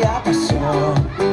ya pasó.